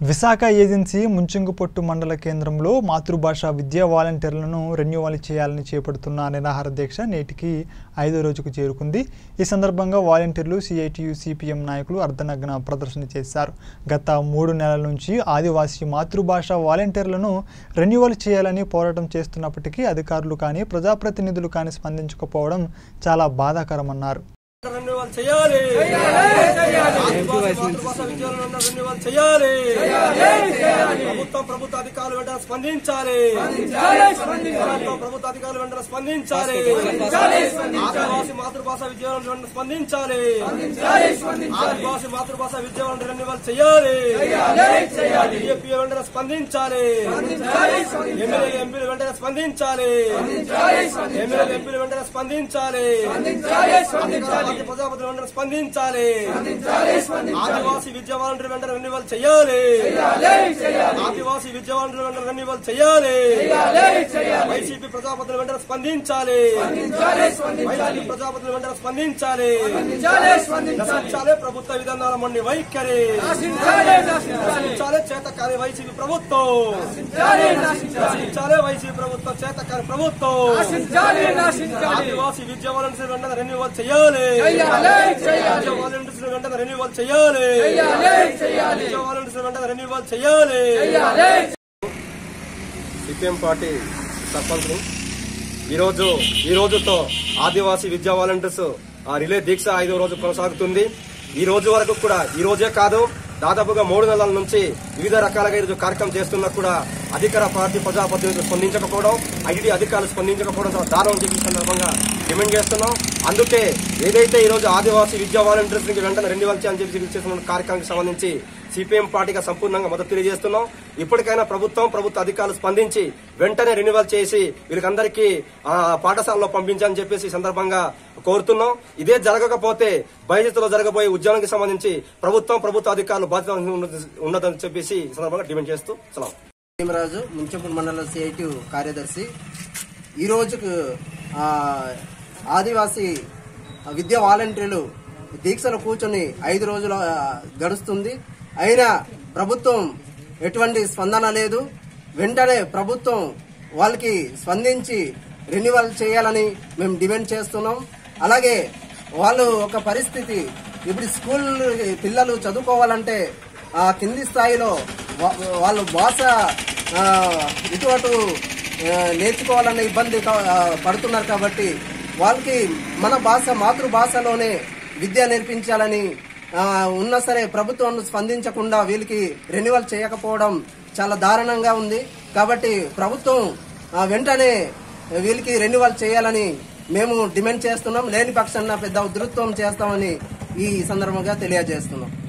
Visakha agency ముంచింగుపొట్టు మండల కేంద్రంలో మాతృభాష విద్యా వాలంటీర్లను రెన్యువల్ చేయాలని చేపడుతున్న నిరాహార దీక్ష నేటికి ఐదో రోజుకు చేరుకుంది. ఈ సందర్భంగా వాలంటీర్లు సిఐటియు సిపిఎం నాయకులు అర్ధనగ్న ప్రదర్శన చేశారు. గత మూడు నెలల నుంచి ఆదివాసీ మాతృభాష వాలంటీర్లను రెన్యువల్ చేయాలని పోరాటం చేస్తున్నప్పటికీ అధికారులు కానీ ప్రజాప్రతినిధులు కానీ స్పందించకపోవడం చాలా బాధాకరమన్నారు. చేయాలి. విద్యాలయం రెన్యువల్ చేయాలి. ప్రభుత్వం ప్రభుత్వ అధికారులు వెంటనే స్పందించాలి. ప్రభుత్వం అధికారులు వెంటనే స్పందించాలి. ఆదివాసీ మాతృభాష విద్యాలయం వెంటనే స్పందించాలి. ఆదివాసీ మాతృభాష విద్యాలయం రెన్యువల్ చేయాలి. డిఎపి వెంటనే స్పందించాలి. ఎమ్మెల్యే ఎంపీలు వెంటనే స్పందించాలి. ఎమ్మెల్యే ఎంపీలు వెంటనే స్పందించాలి. ఆదివాసీ ప్రజాపతులు వెంటనే స్పందించాలి. ఆదివాసీ విద్యా వాలంటీర్ వెంటనే రెన్యువల్ చేయాలి. ఆదివాసీ విద్యా వాలంటీర్ వెంటనే రెన్యువల్ చేయాలి. వైసీపీ ప్రజాపతులు వెంటనే స్పందించాలి. వైసీపీ ప్రజాపతులు వెంటనే స్పందించాలి. నశించాలి ప్రభుత్వ విధానాల మొండి వైఖరి. నశించాలి చేతకాని వైసీపీ ప్రభుత్వం. నశించాలి వైసీపీ ప్రభుత్వం చేతకాని ప్రభుత్వం. ఆదివాసీ విద్యా వాలంటీర్ వెంటనే రెన్యువల్ చేయాలి. విద్యా వాలంటీర్స్ వెంటనే రెన్యువల్ చేయాలి. విద్యా వాలంటీర్స్ వెంటనే రెన్యువల్ చేయాలి. సిపిఎం పార్టీ సర్పంచ్ని ఈరోజు ఈ రోజుతో ఆదివాసీ విద్యా వాలంటీర్స్ ఆ రిలే దీక్ష ఐదో రోజు కొనసాగుతుంది. ఈ రోజు వరకు కూడా ఈ రోజే కాదు దాదాపుగా మూడు నెలల నుంచి వివిధ రకాలుగా ఈరోజు కార్యక్రమం చేస్తున్నా కూడా అధికార పార్టీ ప్రజాప్రతినిధులు స్పందించకపోవడం ఐటీ అధికారులు స్పందించకపోవడం చాలా దారుణం చెప్పి సందర్భంగా డిమాండ్ చేస్తున్నాం. అందుకే ఏదైతే ఈ రోజు ఆదివాసీ విద్యా వాలంటీర్స్ వెంటనే రెండు వేల అని చెప్పి చేస్తున్న కార్యక్రమానికి సంబంధించి సిపిఎం పార్టీగా సంపూర్ణంగా మద్దతు తెలియజేస్తున్నాం. ఇప్పటికైనా ప్రభుత్వం ప్రభుత్వ అధికారులు స్పందించి వెంటనే రెన్యువల్ చేసి వీళ్ళకందరికీ పాఠశాలలో పంపించని చెప్పేసి సందర్భంగా కోరుతున్నాం. ఇదే జరగకపోతే భవిష్యత్తులో జరగబోయే ఉద్యమానికి సంబంధించి ప్రభుత్వం ప్రభుత్వ అధికారులు బాధ్యత ఉన్నది- ఉన్నదని చెప్పేసి ఈ సందర్భంగా డిమాండ్ చేస్తూ సెలవు. భీమరాజు ముంచపూడి మండల సిఐటి కార్యదర్శి. ఈ రోజుకు ఆదివాసీ విద్యా వాలంటీర్లు దీక్షలు కూర్చొని ఐదు రోజులు గడుస్తుంది. అయినా ప్రభుత్వం ఎటువంటి స్పందన లేదు. వెంటనే ప్రభుత్వం వాళ్ళకి స్పందించి రెన్యువల్ చేయాలని మేము డిమాండ్ చేస్తున్నాం. అలాగే వాళ్ళు ఒక పరిస్థితి ఇప్పుడు స్కూల్ పిల్లలు చదువుకోవాలంటే ఆ కింది స్థాయిలో వా- వాళ్ళు భాష ఇటు అటు ఇబ్బంది పడుతున్నారు కాబట్టి వాళ్ళకి మన భాష మాతృభాషలోనే విద్య నేర్పించాలని ఉన్నా సరే ప్రభుత్వం స్పందించకుండా వీళ్ళకి రెన్యువల్ చేయకపోవడం చాలా దారుణంగా ఉంది. కాబట్టి ప్రభుత్వం వెంటనే వీళ్ళకి రెన్యువల్ చేయాలని మేము డిమాండ్ చేస్తున్నాం. లేని పక్షాన పెద్ద ఉధృత్వం చేస్తామని ఈ సందర్భంగా తెలియజేస్తున్నాం.